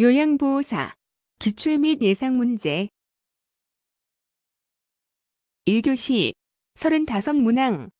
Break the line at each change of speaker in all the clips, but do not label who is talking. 요양보호사 기출 및 예상 문제 1교시 35문항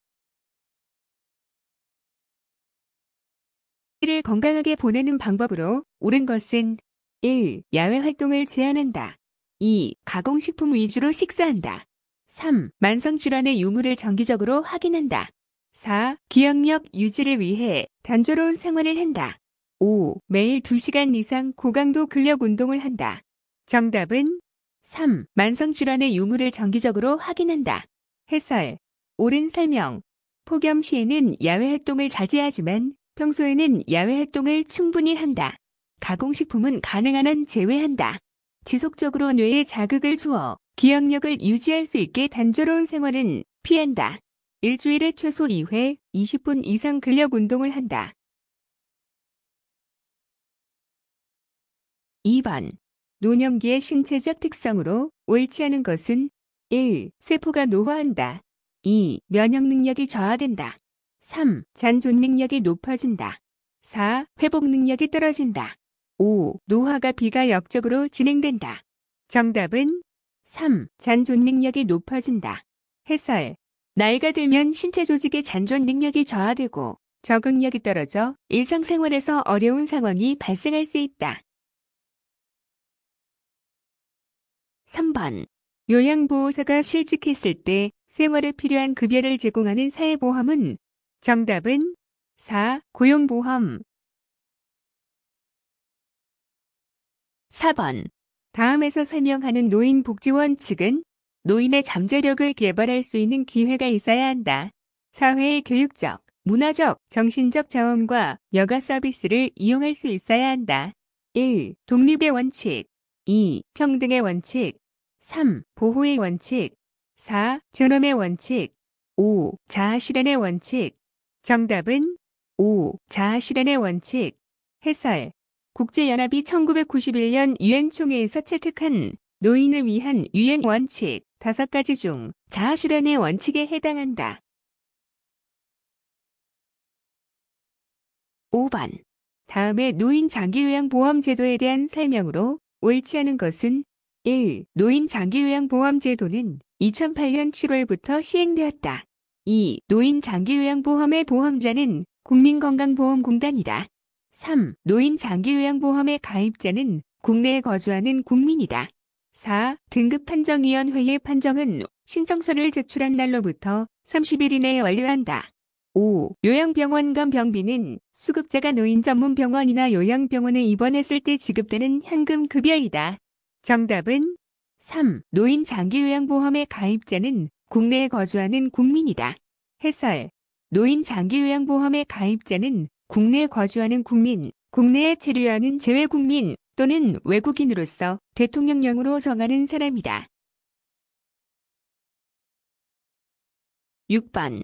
1을 건강하게 보내는 방법으로 옳은 것은 1. 야외 활동을 제한한다. 2. 가공식품 위주로 식사한다. 3. 만성질환의 유무를 정기적으로 확인한다. 4. 기억력 유지를 위해 단조로운 생활을 한다. 5. 매일 2시간 이상 고강도 근력 운동을 한다. 정답은 3. 만성질환의 유무를 정기적으로 확인한다. 해설. 옳은 설명. 폭염 시에는 야외 활동을 자제하지만 평소에는 야외 활동을 충분히 한다. 가공식품은 가능한 한 제외한다. 지속적으로 뇌에 자극을 주어 기억력을 유지할 수 있게 단조로운 생활은 피한다. 일주일에 최소 2회 20분 이상 근력 운동을 한다. 2번 노년기의 신체적 특성으로 옳지 않은 것은 1. 세포가 노화한다. 2. 면역 능력이 저하된다. 3. 잔존 능력이 높아진다. 4. 회복 능력이 떨어진다. 5. 노화가 비가역적으로 진행된다. 정답은 3. 잔존 능력이 높아진다. 해설. 나이가 들면 신체 조직의 잔존 능력이 저하되고 적응력이 떨어져 일상생활에서 어려운 상황이 발생할 수 있다. 3번 요양보호사가 실직했을 때 생활에 필요한 급여를 제공하는 사회보험은 정답은 4. 고용보험 4번 다음에서 설명하는 노인복지원 측은 노인의 잠재력을 개발할 수 있는 기회가 있어야 한다. 사회의 교육적, 문화적, 정신적 자원과 여가 서비스를 이용할 수 있어야 한다. 1. 독립의 원칙 2. 평등의 원칙 3. 보호의 원칙 4. 존엄의 원칙 5. 자아실현의 원칙 정답은 5. 자아실현의 원칙 해설 국제연합이 1991년 유엔총회에서 채택한 노인을 위한 유엔 원칙 5가지 중 자아실현의 원칙에 해당한다. 5번 다음에 노인 장기요양보험 제도에 대한 설명으로 옳지 않은 것은 1. 노인 장기요양보험제도는 2008년 7월부터 시행되었다. 2. 노인 장기요양보험의 보험자는 국민건강보험공단이다. 3. 노인 장기요양보험의 가입자는 국내에 거주하는 국민이다. 4. 등급판정위원회의 판정은 신청서를 제출한 날로부터 30일 이내에 완료한다. 5. 요양병원 간 병비는 수급자가 노인 전문 병원이나 요양병원에 입원했을 때 지급되는 현금 급여이다. 정답은 3. 노인 장기 요양보험의 가입자는 국내에 거주하는 국민이다. 해설. 노인 장기 요양보험의 가입자는 국내에 거주하는 국민, 국내에 체류하는 재외국민 또는 외국인으로서 대통령령으로 정하는 사람이다. 6번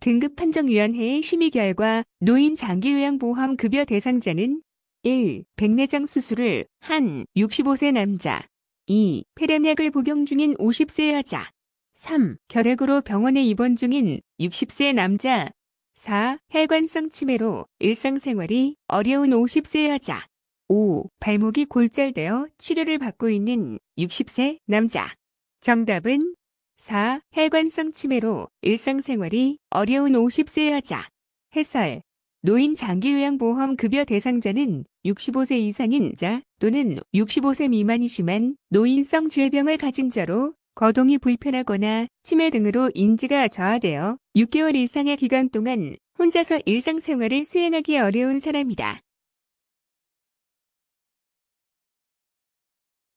등급판정위원회의 심의 결과 노인 장기요양보험 급여 대상자는 1. 백내장 수술을 한 65세 남자 2. 폐렴약을 복용 중인 50세 여자 3. 결핵으로 병원에 입원 중인 60세 남자 4. 혈관성 치매로 일상생활이 어려운 50세 여자 5. 발목이 골절되어 치료를 받고 있는 60세 남자 정답은 4. 혈관성 치매로 일상생활이 어려운 50세 여자. 해설. 노인 장기요양보험 급여 대상자는 65세 이상인 자 또는 65세 미만이지만 노인성 질병을 가진 자로 거동이 불편하거나 치매 등으로 인지가 저하되어 6개월 이상의 기간 동안 혼자서 일상생활을 수행하기 어려운 사람이다.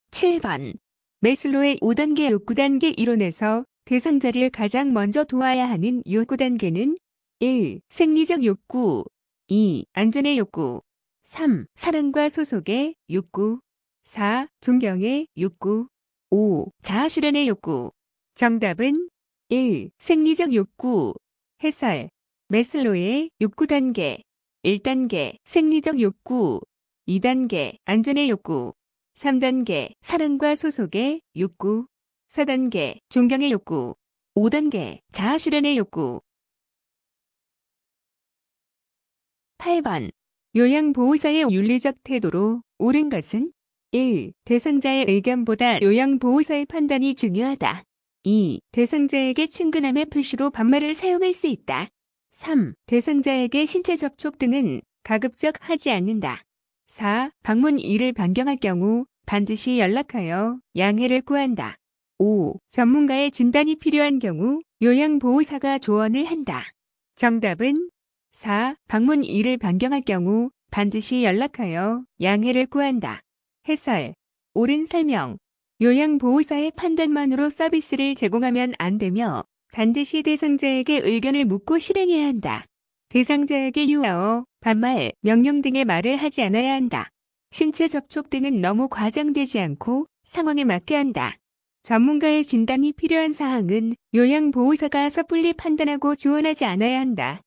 7번 매슬로의 5단계 욕구 단계 이론에서 대상자를 가장 먼저 도와야 하는 욕구 단계는 1. 생리적 욕구 2. 안전의 욕구 3. 사랑과 소속의 욕구 4. 존경의 욕구 5. 자아실현의 욕구 정답은 1. 생리적 욕구 해설 매슬로의 욕구 단계 1단계 생리적 욕구 2단계 안전의 욕구 3단계 사랑과 소속의 욕구 4단계 존경의 욕구 5단계 자아실현의 욕구 8번 요양보호사의 윤리적 태도로 옳은 것은 1. 대상자의 의견보다 요양보호사의 판단이 중요하다. 2. 대상자에게 친근함의 표시로 반말을 사용할 수 있다. 3. 대상자에게 신체 접촉 등은 가급적 하지 않는다. 4. 방문 일을 변경할 경우 반드시 연락하여 양해를 구한다. 5. 전문가의 진단이 필요한 경우 요양보호사가 조언을 한다. 정답은 4. 방문 일을 변경할 경우 반드시 연락하여 양해를 구한다. 해설. 옳은 설명. 요양보호사의 판단만으로 서비스를 제공하면 안 되며 반드시 대상자에게 의견을 묻고 실행해야 한다. 대상자에게 유하어, 반말, 명령 등의 말을 하지 않아야 한다. 신체 접촉 등은 너무 과장되지 않고 상황에 맞게 한다. 전문가의 진단이 필요한 사항은 요양보호사가 섣불리 판단하고 조언하지 않아야 한다.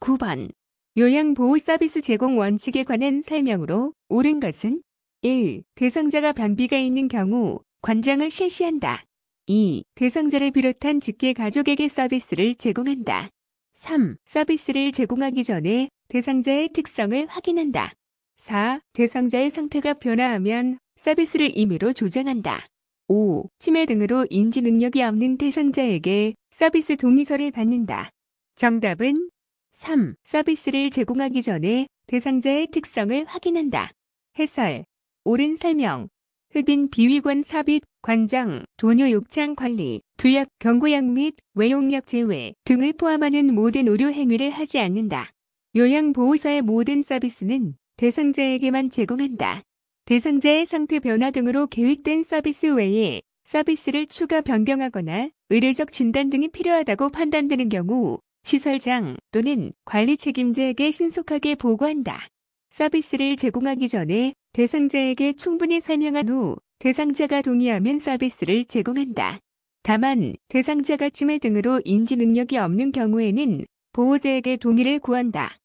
9번 요양보호 서비스 제공 원칙에 관한 설명으로 옳은 것은 1. 대상자가 변비가 있는 경우 관장을 실시한다. 2. 대상자를 비롯한 직계 가족에게 서비스를 제공한다. 3. 서비스를 제공하기 전에 대상자의 특성을 확인한다. 4. 대상자의 상태가 변화하면 서비스를 임의로 조정한다. 5. 치매 등으로 인지 능력이 없는 대상자에게 서비스 동의서를 받는다. 정답은 3. 서비스를 제공하기 전에 대상자의 특성을 확인한다. 해설. 옳은 설명. 흡인 비위관 삽입, 관장, 도뇨 욕창 관리, 두약 경고약 및 외용약 제외 등을 포함하는 모든 의료 행위를 하지 않는다. 요양보호사의 모든 서비스는 대상자에게만 제공한다. 대상자의 상태 변화 등으로 계획된 서비스 외에 서비스를 추가 변경하거나 의료적 진단 등이 필요하다고 판단되는 경우 시설장 또는 관리 책임자에게 신속하게 보고한다. 서비스를 제공하기 전에 대상자에게 충분히 설명한 후 대상자가 동의하면 서비스를 제공한다. 다만 대상자가 치매 등으로 인지 능력이 없는 경우에는 보호자에게 동의를 구한다.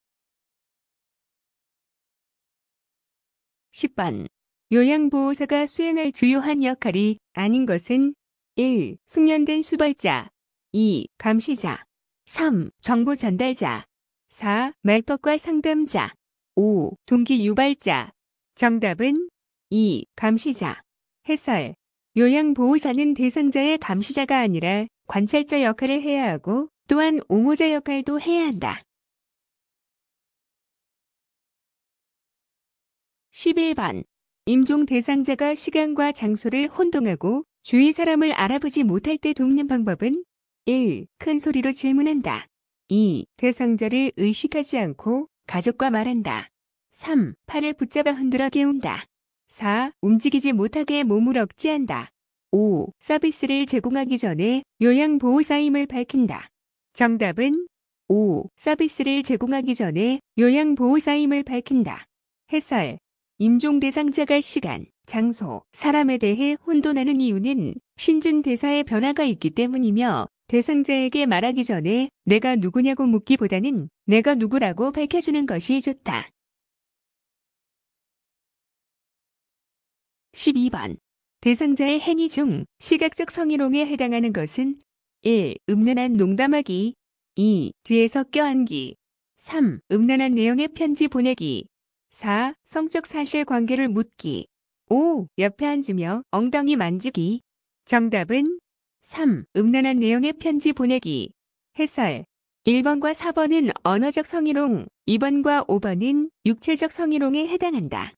10번. 요양보호사가 수행할 주요한 역할이 아닌 것은 1. 숙련된 수발자 2. 감시자 3. 정보 전달자 4. 말법과 상담자 5. 동기 유발자 정답은 2. 감시자 해설 요양보호사는 대상자의 감시자가 아니라 관찰자 역할을 해야 하고 또한 옹호자 역할도 해야 한다. 1 1번 임종 대상자가 시간과 장소를 혼동하고 주위 사람을 알아보지 못할 때 돕는 방법은 1. 큰 소리로 질문한다. 2. 대상자를 의식하지 않고 가족과 말한다. 3. 팔을 붙잡아 흔들어 깨운다. 4. 움직이지 못하게 몸을 억제한다. 5. 서비스를 제공하기 전에 요양보호사임을 밝힌다. 정답은 5. 서비스를 제공하기 전에 요양보호사임을 밝힌다. 해설 임종 대상자가 시간, 장소, 사람에 대해 혼돈하는 이유는 신진 대사의 변화가 있기 때문이며 대상자에게 말하기 전에 내가 누구냐고 묻기보다는 내가 누구라고 밝혀주는 것이 좋다. 12번 대상자의 행위 중 시각적 성희롱에 해당하는 것은 1. 음란한 농담하기 2. 뒤에서 껴안기 3. 음란한 내용의 편지 보내기 4. 성적 사실관계를 묻기 5. 옆에 앉으며 엉덩이 만지기 정답은 3. 음란한 내용의 편지 보내기 해설 1번과 4번은 언어적 성희롱, 2번과 5번은 육체적 성희롱에 해당한다.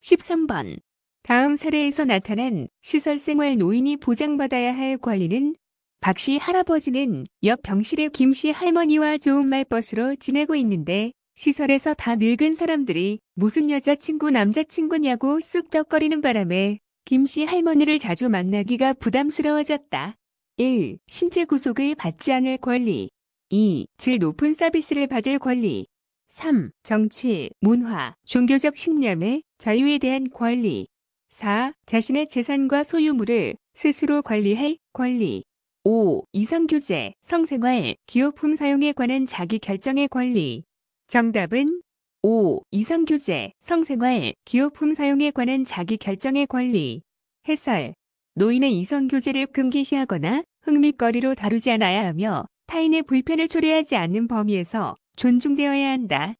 13번. 다음 사례에서 나타난 시설 생활 노인이 보장받아야 할 권리는 박씨 할아버지는 옆 병실에 김 씨 할머니와 좋은 말벗으로 지내고 있는데 시설에서 다 늙은 사람들이 무슨 여자친구 남자친구냐고 쑥덕거리는 바람에 김씨 할머니를 자주 만나기가 부담스러워졌다. 1. 신체 구속을 받지 않을 권리 2. 질 높은 서비스를 받을 권리 3. 정치, 문화, 종교적 신념의 자유에 대한 권리 4. 자신의 재산과 소유물을 스스로 관리할 권리 5. 이성규제, 성생활, 기호품 사용에 관한 자기결정의 권리 정답은 5. 이성규제, 성생활, 기호품 사용에 관한 자기결정의 권리 해설 노인의 이성교제를 금기시하거나 흥미거리로 다루지 않아야 하며 타인의 불편을 초래하지 않는 범위에서 존중되어야 한다.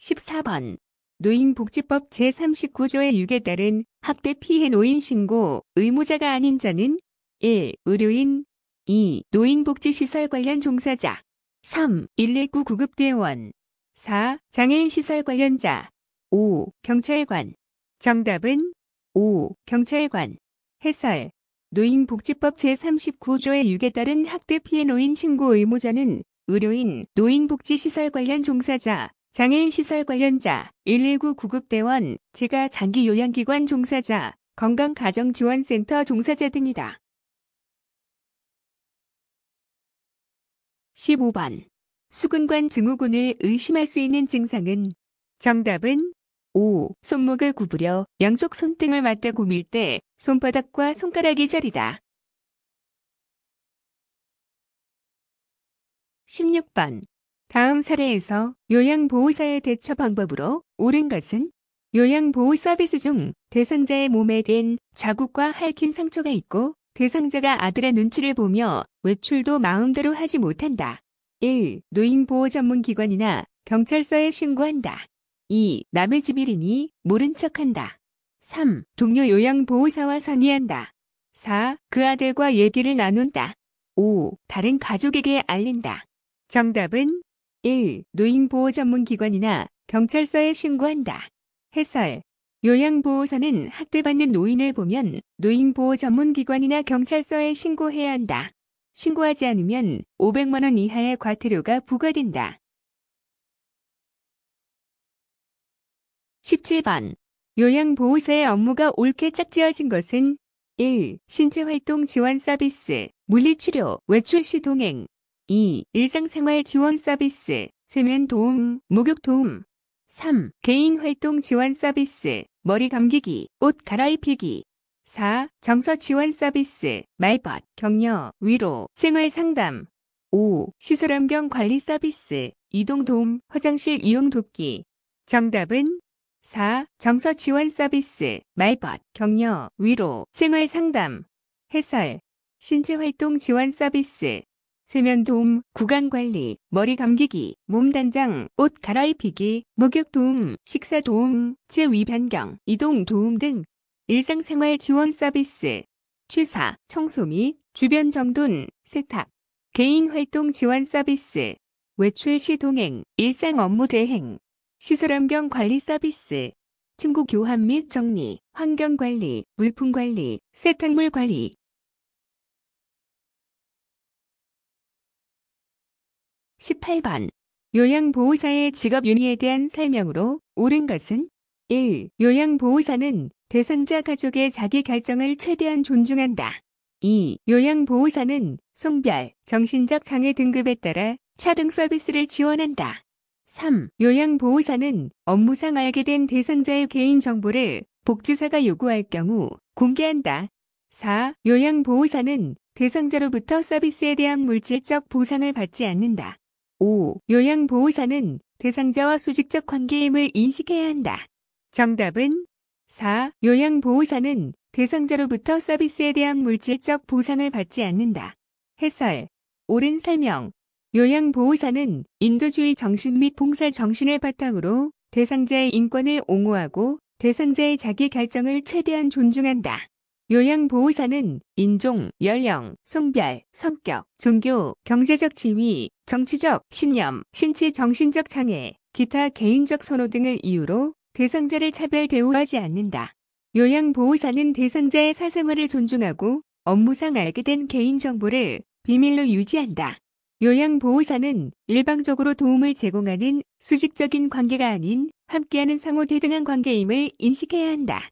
14번 노인복지법 제39조의 6에 따른 학대 피해 노인 신고 의무자가 아닌 자는 1. 의료인 2. 노인복지시설 관련 종사자 3. 119 구급대원 4. 장애인시설 관련자 5. 경찰관 정답은 5. 경찰관 해설 노인복지법 제39조의 6에 따른 학대 피해 노인 신고 의무자는 의료인, 노인복지시설 관련 종사자, 장애인 시설 관련자, 119 구급대원, 제가 장기 요양기관 종사자, 건강가정지원센터 종사자 등이다. 15번. 수근관 증후군을 의심할 수 있는 증상은 정답은 5. 손목을 구부려 양쪽 손등을 맞대 고밀 때 손바닥과 손가락이 저리다. 16번. 다음 사례에서 요양보호사의 대처 방법으로 옳은 것은 요양보호 서비스 중 대상자의 몸에 된 자국과 핥힌 상처가 있고 대상자가 아들의 눈치를 보며 외출도 마음대로 하지 못한다. 1. 노인보호 전문기관이나 경찰서에 신고한다. 2. 남의 집이니 모른 척한다. 3. 동료 요양보호사와 상의한다. 4. 그 아들과 얘기를 나눈다. 5. 다른 가족에게 알린다. 정답은 1. 노인보호 전문기관이나 경찰서에 신고한다. 해설. 요양보호사는 학대받는 노인을 보면 노인보호 전문기관이나 경찰서에 신고해야 한다. 신고하지 않으면 500만원 이하의 과태료가 부과된다. 17번. 요양보호사의 업무가 옳게 짝지어진 것은 1. 신체활동 지원 서비스, 물리치료, 외출 시 동행, 2. 일상생활 지원 서비스, 수면 도움, 목욕 도움. 3. 개인 활동 지원 서비스, 머리 감기기, 옷 갈아입히기. 4. 정서 지원 서비스, 말벗, 격려, 위로, 생활 상담. 5. 시설환경 관리 서비스, 이동 도움, 화장실 이용 돕기. 정답은 4. 정서 지원 서비스, 말벗, 격려, 위로, 생활 상담. 해설. 신체 활동 지원 서비스, 세면 도움, 구강 관리, 머리 감기기, 몸 단장, 옷 갈아입히기, 목욕 도움, 식사 도움, 체위 변경, 이동 도움 등 일상생활 지원 서비스, 취사, 청소 및 주변 정돈, 세탁, 개인 활동 지원 서비스, 외출 시 동행, 일상 업무 대행, 시설 환경 관리 서비스, 침구 교환 및 정리, 환경 관리, 물품 관리, 세탁물 관리, 18번 요양보호사의 직업 윤리에 대한 설명으로 옳은 것은 1. 요양보호사는 대상자 가족의 자기 결정을 최대한 존중한다. 2. 요양보호사는 성별, 정신적 장애 등급에 따라 차등 서비스를 지원한다. 3. 요양보호사는 업무상 알게 된 대상자의 개인정보를 복지사가 요구할 경우 공개한다. 4. 요양보호사는 대상자로부터 서비스에 대한 물질적 보상을 받지 않는다. 5. 요양보호사는 대상자와 수직적 관계임을 인식해야 한다. 정답은 4. 요양보호사는 대상자로부터 서비스에 대한 물질적 보상을 받지 않는다. 해설. 옳은 설명. 요양보호사는 인도주의 정신 및 봉사 정신을 바탕으로 대상자의 인권을 옹호하고 대상자의 자기 결정을 최대한 존중한다. 요양보호사는 인종, 연령, 성별, 성격, 종교, 경제적 지위, 정치적 신념, 신체 정신적 장애, 기타 개인적 선호 등을 이유로 대상자를 차별 대우하지 않는다. 요양보호사는 대상자의 사생활을 존중하고 업무상 알게 된 개인정보를 비밀로 유지한다. 요양보호사는 일방적으로 도움을 제공하는 수직적인 관계가 아닌 함께하는 상호 대등한 관계임을 인식해야 한다.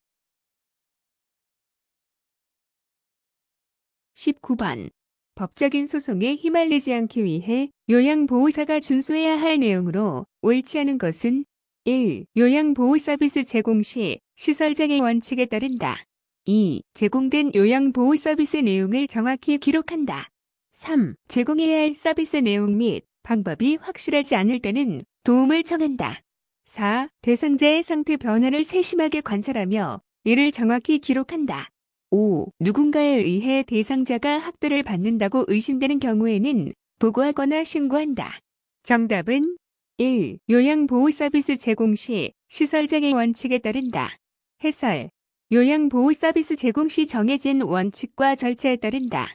19번 법적인 소송에 휘말리지 않기 위해 요양보호사가 준수해야 할 내용으로 옳지 않은 것은 1. 요양보호 서비스 제공 시 시설장의 원칙에 따른다. 2. 제공된 요양보호 서비스 내용을 정확히 기록한다. 3. 제공해야 할 서비스 내용 및 방법이 확실하지 않을 때는 도움을 청한다. 4. 대상자의 상태 변화를 세심하게 관찰하며 이를 정확히 기록한다. 5. 누군가에 의해 대상자가 학대를 받는다고 의심되는 경우에는 보고하거나 신고한다. 정답은 1. 요양보호 서비스 제공 시 시설장애 원칙에 따른다. 해설. 요양보호 서비스 제공 시 정해진 원칙과 절차에 따른다.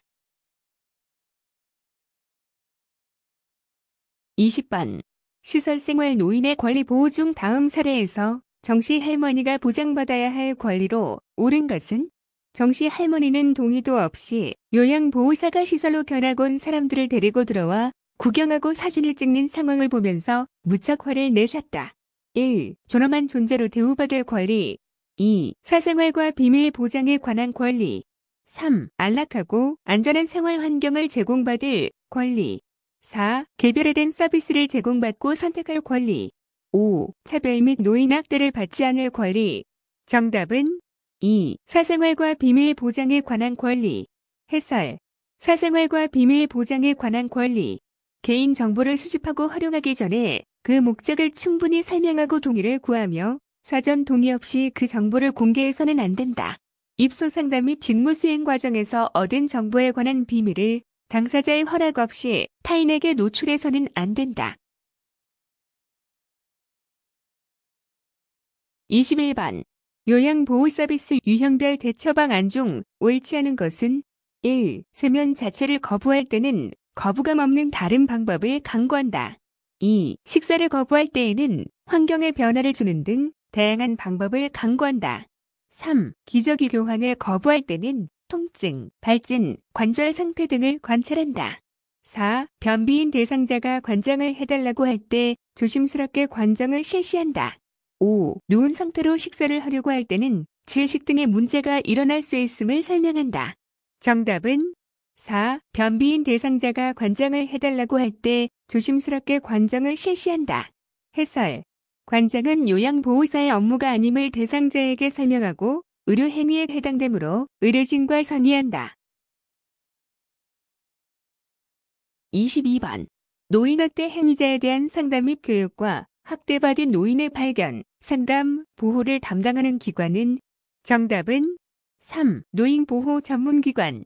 20번. 시설생활 노인의 권리 보호 중 다음 사례에서 정시 할머니가 보장받아야 할 권리로 옳은 것은? 정씨 할머니는 동의도 없이 요양보호사가 시설로 견학 온 사람들을 데리고 들어와 구경하고 사진을 찍는 상황을 보면서 무척 화를 내셨다. 1. 존엄한 존재로 대우받을 권리 2. 사생활과 비밀 보장에 관한 권리 3. 안락하고 안전한 생활 환경을 제공받을 권리 4. 개별에 대한 서비스를 제공받고 선택할 권리 5. 차별 및 노인 학대를 받지 않을 권리 정답은 2. 사생활과 비밀 보장에 관한 권리 해설 사생활과 비밀 보장에 관한 권리 개인 정보를 수집하고 활용하기 전에 그 목적을 충분히 설명하고 동의를 구하며 사전 동의 없이 그 정보를 공개해서는 안 된다. 입소 상담 및 직무 수행 과정에서 얻은 정보에 관한 비밀을 당사자의 허락 없이 타인에게 노출해서는 안 된다. 21번 요양보호 서비스 유형별 대처 방안 중 옳지 않은 것은 1. 세면 자체를 거부할 때는 거부감 없는 다른 방법을 강구한다. 2. 식사를 거부할 때에는 환경의 변화를 주는 등 다양한 방법을 강구한다. 3. 기저귀 교환을 거부할 때는 통증, 발진, 관절 상태 등을 관찰한다. 4. 변비인 대상자가 관장을 해달라고 할 때 조심스럽게 관장을 실시한다. 5. 누운 상태로 식사를 하려고 할 때는 질식 등의 문제가 일어날 수 있음을 설명한다. 정답은 4. 변비인 대상자가 관장을 해달라고 할 때 조심스럽게 관장을 실시한다. 해설. 관장은 요양보호사의 업무가 아님을 대상자에게 설명하고 의료행위에 해당되므로 의료진과 상의한다. 22번. 노인학대 행위자에 대한 상담 및 교육과 학대받은 노인의 발견, 상담, 보호를 담당하는 기관은 정답은 3. 노인보호 전문기관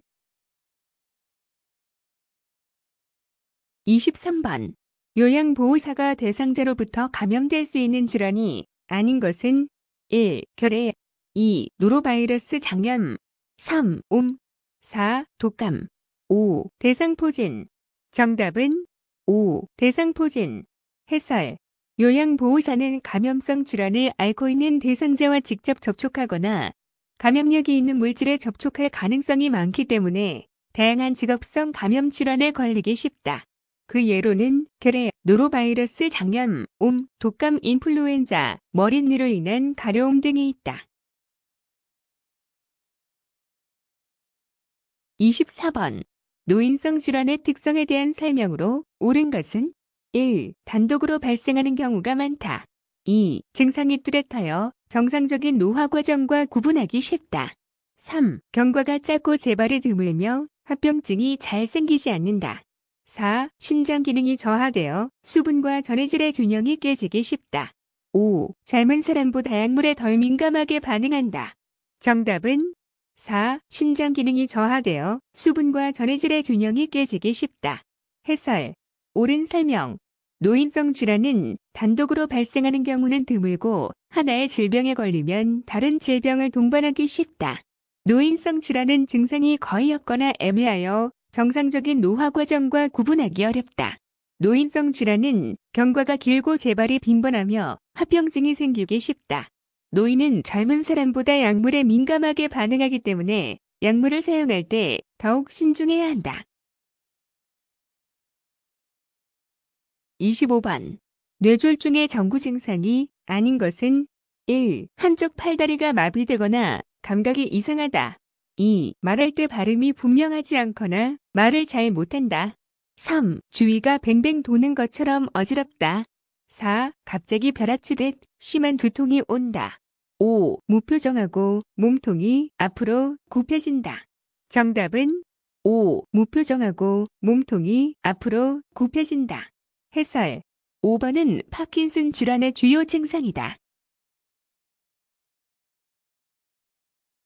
23번 요양보호사가 대상자로부터 감염될 수 있는 질환이 아닌 것은 1. 결핵 2. 노로바이러스 장염 3. 옴 4. 독감 5. 대상포진 정답은 5. 대상포진 해설 요양보호사는 감염성 질환을 앓고 있는 대상자와 직접 접촉하거나 감염력이 있는 물질에 접촉할 가능성이 많기 때문에 다양한 직업성 감염 질환에 걸리기 쉽다. 그 예로는 결핵, 노로바이러스 장염, 옴, 독감, 인플루엔자, 머릿니로 인한 가려움 등이 있다. 24번 노인성 질환의 특성에 대한 설명으로 옳은 것은 1. 단독으로 발생하는 경우가 많다. 2. 증상이 뚜렷하여 정상적인 노화 과정과 구분하기 쉽다. 3. 경과가 짧고 재발이 드물며 합병증이 잘 생기지 않는다. 4. 신장 기능이 저하되어 수분과 전해질의 균형이 깨지기 쉽다. 5. 젊은 사람보다 약물에 덜 민감하게 반응한다. 정답은 4. 신장 기능이 저하되어 수분과 전해질의 균형이 깨지기 쉽다. 해설 옳은 설명. 노인성 질환은 단독으로 발생하는 경우는 드물고 하나의 질병에 걸리면 다른 질병을 동반하기 쉽다. 노인성 질환은 증상이 거의 없거나 애매하여 정상적인 노화 과정과 구분하기 어렵다. 노인성 질환은 경과가 길고 재발이 빈번하며 합병증이 생기기 쉽다. 노인은 젊은 사람보다 약물에 민감하게 반응하기 때문에 약물을 사용할 때 더욱 신중해야 한다. 25번. 뇌졸중의 전구 증상이 아닌 것은 1. 한쪽 팔다리가 마비되거나 감각이 이상하다. 2. 말할 때 발음이 분명하지 않거나 말을 잘 못한다. 3. 주위가 뱅뱅 도는 것처럼 어지럽다. 4. 갑자기 벼락치듯 심한 두통이 온다. 5. 무표정하고 몸통이 앞으로 굽혀진다. 정답은 5. 무표정하고 몸통이 앞으로 굽혀진다. 해설. 5번은 파킨슨 질환의 주요 증상이다.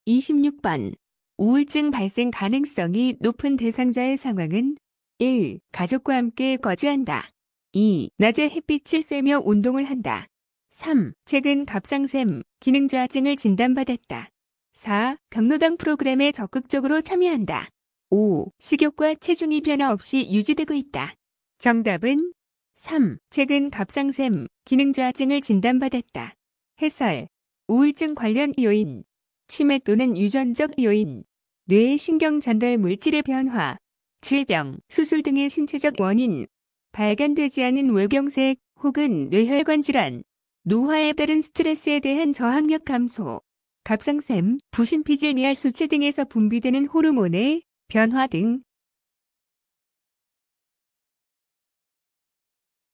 26번. 우울증 발생 가능성이 높은 대상자의 상황은 1. 가족과 함께 거주한다. 2. 낮에 햇빛을 쐬며 운동을 한다. 3. 최근 갑상샘, 기능저하증을 진단받았다. 4. 경로당 프로그램에 적극적으로 참여한다. 5. 식욕과 체중이 변화 없이 유지되고 있다. 정답은 3. 최근 갑상샘, 기능저하증을 진단받았다. 해설. 우울증 관련 요인. 치매 또는 유전적 요인. 뇌의 신경 전달 물질의 변화. 질병, 수술 등의 신체적 원인. 발견되지 않은 외경색 혹은 뇌혈관 질환. 노화에 따른 스트레스에 대한 저항력 감소. 갑상샘, 부신피질 미알 수체 등에서 분비되는 호르몬의 변화 등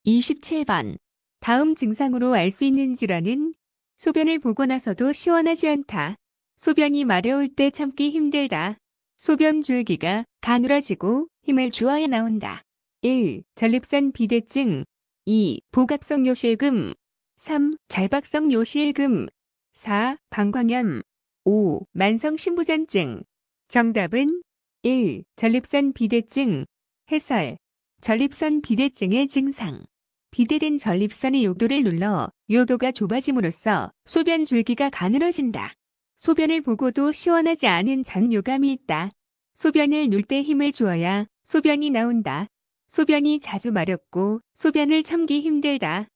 27번. 다음 증상으로 알 수 있는 질환은 소변을 보고 나서도 시원하지 않다. 소변이 마려울 때 참기 힘들다. 소변 줄기가 가늘어지고 힘을 주어야 나온다. 1. 전립선 비대증 2. 복압성 요실금 3. 잘박성 요실금 4. 방광염 5. 만성 심부전증 정답은 1. 전립선 비대증 해설 전립선 비대증의 증상 비대된 전립선의 요도를 눌러 요도가 좁아짐으로써 소변 줄기가 가늘어진다. 소변을 보고도 시원하지 않은 잔요감이 있다. 소변을 눌 때 힘을 주어야 소변이 나온다. 소변이 자주 마렵고 소변을 참기 힘들다.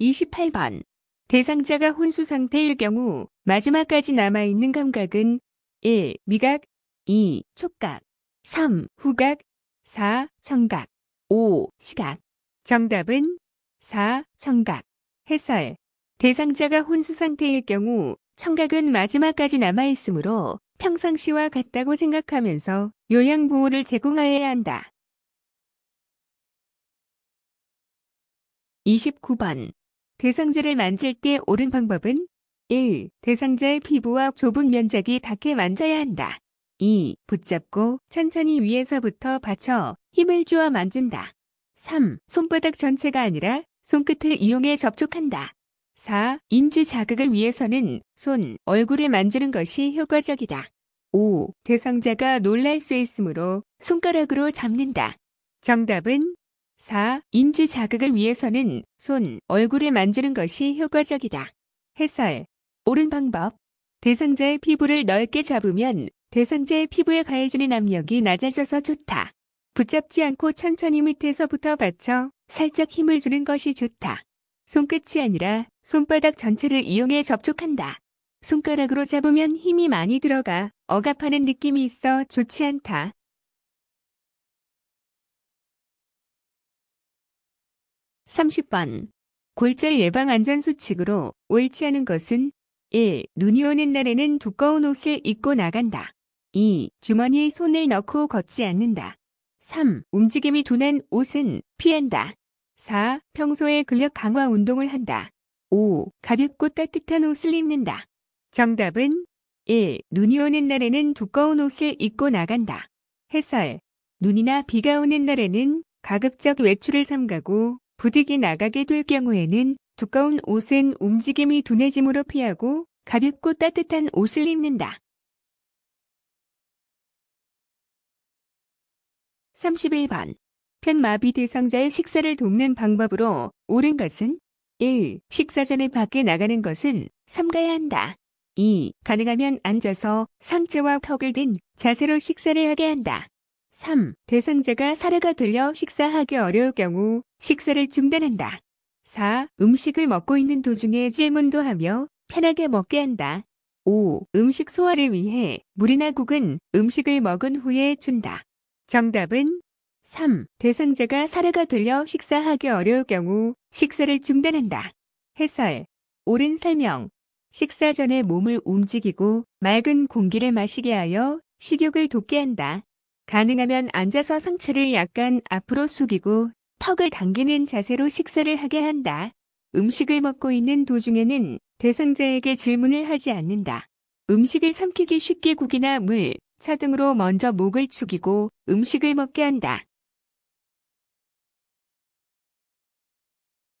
28번 대상자가 혼수 상태일 경우 마지막까지 남아있는 감각은 1. 미각 2. 촉각 3. 후각 4. 청각 5. 시각 정답은 4. 청각 해설 대상자가 혼수 상태일 경우 청각은 마지막까지 남아있으므로 평상시와 같다고 생각하면서 요양 보호를 제공하여야 한다. 29번 대상자를 만질 때 옳은 방법은 1. 대상자의 피부와 좁은 면적이 닿게 만져야 한다. 2. 붙잡고 천천히 위에서부터 받쳐 힘을 주어 만진다. 3. 손바닥 전체가 아니라 손끝을 이용해 접촉한다. 4. 인지 자극을 위해서는 손, 얼굴을 만지는 것이 효과적이다. 5. 대상자가 놀랄 수 있으므로 손가락으로 잡는다. 정답은 4. 인지 자극을 위해서는 손, 얼굴을 만지는 것이 효과적이다. 해설. 옳은 방법. 대상자의 피부를 넓게 잡으면 대상자의 피부에 가해주는 압력이 낮아져서 좋다. 붙잡지 않고 천천히 밑에서부터 받쳐 살짝 힘을 주는 것이 좋다. 손끝이 아니라 손바닥 전체를 이용해 접촉한다. 손가락으로 잡으면 힘이 많이 들어가 억압하는 느낌이 있어 좋지 않다. 3 0번 골절 예방 안전 수칙으로 옳지 않은 것은 1. 눈이 오는 날에는 두꺼운 옷을 입고 나간다. 2. 주머니에 손을 넣고 걷지 않는다. 3. 움직임이 둔한 옷은 피한다. 4. 평소에 근력 강화 운동을 한다. 5. 가볍고 따뜻한 옷을 입는다. 정답은 1. 눈이 오는 날에는 두꺼운 옷을 입고 나간다. 해설. 눈이나 비가 오는 날에는 가급적 외출을 삼가고 부득이 나가게 될 경우에는 두꺼운 옷은 움직임이 둔해짐으로 피하고 가볍고 따뜻한 옷을 입는다. 31번. 편 마비 대상자의 식사를 돕는 방법으로 옳은 것은 1. 식사 전에 밖에 나가는 것은 삼가야 한다. 2. 가능하면 앉아서 상체와 턱을 든 자세로 식사를 하게 한다. 3. 대상자가 사례가 들려 식사하기 어려울 경우 식사를 중단한다. 4. 음식을 먹고 있는 도중에 질문도 하며 편하게 먹게 한다. 5. 음식 소화를 위해 물이나 국은 음식을 먹은 후에 준다. 정답은 3. 대상자가 사례가 들려 식사하기 어려울 경우 식사를 중단한다. 해설. 옳은 설명. 식사 전에 몸을 움직이고 맑은 공기를 마시게 하여 식욕을 돋게 한다. 가능하면 앉아서 상체를 약간 앞으로 숙이고 턱을 당기는 자세로 식사를 하게 한다. 음식을 먹고 있는 도중에는 대상자에게 질문을 하지 않는다. 음식을 삼키기 쉽게 국이나 물, 차 등으로 먼저 목을 축이고 음식을 먹게 한다.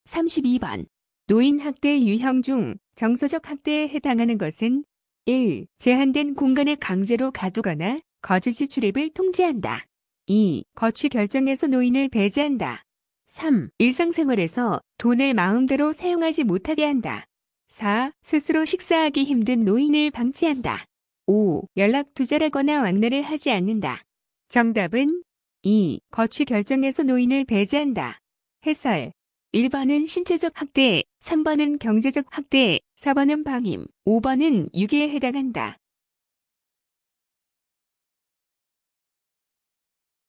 32번. 노인 학대 유형 중 정서적 학대에 해당하는 것은 1. 제한된 공간에 강제로 가두거나 거주시 출입을 통제한다. 2. 거취 결정에서 노인을 배제한다. 3. 일상생활에서 돈을 마음대로 사용하지 못하게 한다. 4. 스스로 식사하기 힘든 노인을 방치한다. 5. 연락 투자라거나 왕래를 하지 않는다. 정답은 2. 거취 결정에서 노인을 배제한다. 해설 1번은 신체적 학대, 3번은 경제적 학대, 4번은 방임, 5번은 유기에 해당한다.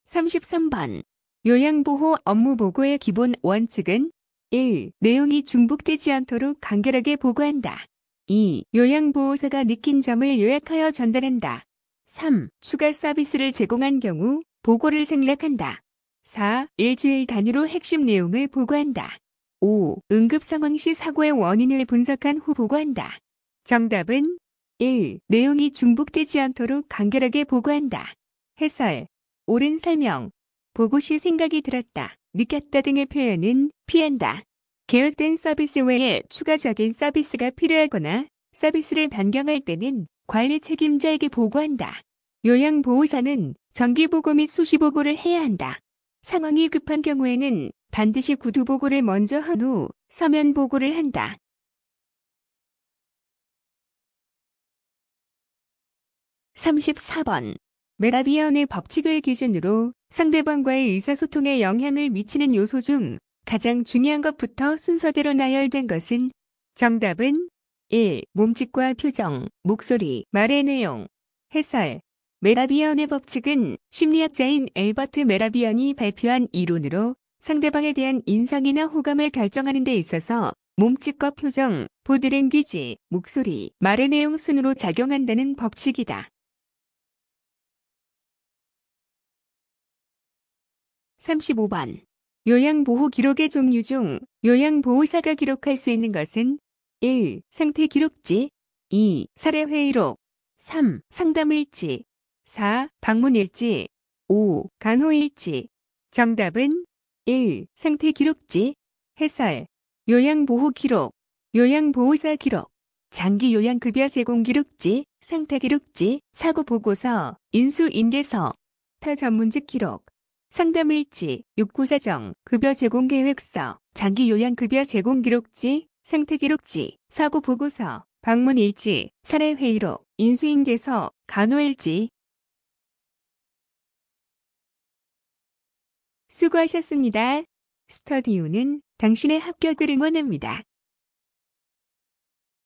33번 요양보호 업무 보고의 기본 원칙은 1. 내용이 중복되지 않도록 간결하게 보고한다. 2. 요양보호사가 느낀 점을 요약하여 전달한다. 3. 추가 서비스를 제공한 경우 보고를 생략한다. 4. 일주일 단위로 핵심 내용을 보고한다. 5. 응급 상황 시 사고의 원인을 분석한 후 보고한다. 정답은 1. 내용이 중복되지 않도록 간결하게 보고한다. 해설. 옳은 설명. 보고 시 생각이 들었다. 느꼈다 등의 표현은 피한다. 계획된 서비스 외에 추가적인 서비스가 필요하거나 서비스를 변경할 때는 관리 책임자에게 보고한다. 요양보호사는 정기보고 및 수시보고를 해야 한다. 상황이 급한 경우에는 반드시 구두보고를 먼저 한 후 서면 보고를 한다. 3 4번 메라비언의 법칙을 기준으로 상대방과의 의사소통에 영향을 미치는 요소 중 가장 중요한 것부터 순서대로 나열된 것은 정답은 1. 몸짓과 표정, 목소리, 말의 내용, 해설. 메라비언의 법칙은 심리학자인 엘버트 메라비언이 발표한 이론으로 상대방에 대한 인상이나 호감을 결정하는 데 있어서 몸짓과 표정, 보드랭귀지, 목소리, 말의 내용 순으로 작용한다는 법칙이다. 35번 요양보호 기록의 종류 중 요양보호사가 기록할 수 있는 것은 1. 상태 기록지 2. 사례 회의록 3. 상담일지 4. 방문일지 5. 간호일지 정답은 1. 상태 기록지 해설 요양보호 기록 요양보호사 기록 장기 요양급여 제공 기록지 상태 기록지 사고 보고서 인수인계서 타 전문직 기록 상담일지, 욕구사정, 급여 제공 계획서, 장기 요양급여 제공 기록지, 상태기록지 사고보고서, 방문일지, 사례회의록, 인수인계서, 간호일지 수고하셨습니다. 스터디오는 당신의 합격을 응원합니다.